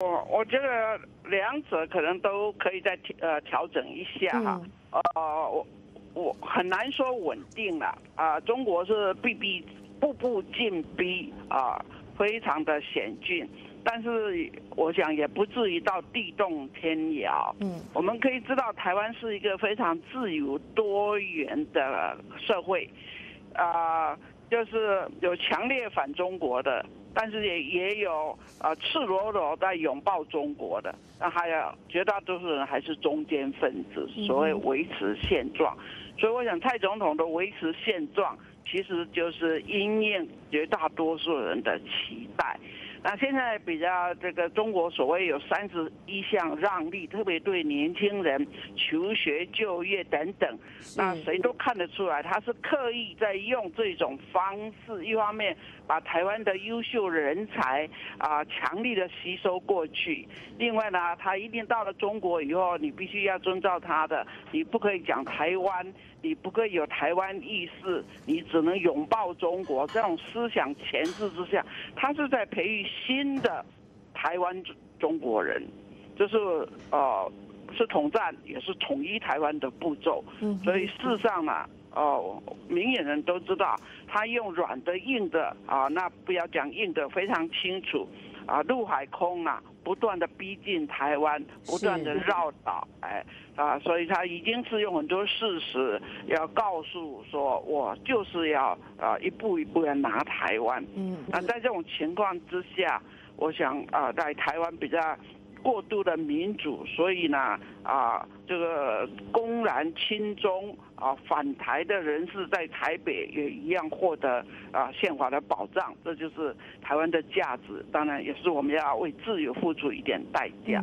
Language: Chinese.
我我觉得两者可能都可以再调呃调整一下哈。呃，我我很难说稳定了啊。中国是步步步步进逼啊，非常的险峻。但是我想也不至于到地动天摇。嗯，我们可以知道台湾是一个非常自由多元的社会，啊，就是有强烈反中国的，但是也也有啊赤裸裸在拥抱中国的，那还有绝大多数人还是中间分子，所谓维持现状。所以我想蔡总统的维持现状，其实就是因应绝大多数人的期待。那现在比较这个中国所谓有三十一项让利，特别对年轻人求学、就业等等，那谁都看得出来，他是刻意在用这种方式，一方面把台湾的优秀人才啊强力的吸收过去，另外呢，他一定到了中国以后，你必须要遵照他的，你不可以讲台湾。你不可以有台湾意识，你只能拥抱中国。这种思想钳制之下，他是在培育新的台湾中国人，就是呃是统战也是统一台湾的步骤。所以事实上嘛，哦，明眼人都知道，他用软的硬的啊，那不要讲硬的，非常清楚啊，陆海空啊。不断的逼近台湾，不断的绕岛，哎啊，所以他已经是用很多事实要告诉说，我就是要啊一步一步要拿台湾。嗯，那在这种情况之下，我想啊，在台湾比较。过度的民主，所以呢，啊，这个公然亲中啊反台的人士在台北也一样获得啊宪法的保障，这就是台湾的价值。当然，也是我们要为自由付出一点代价。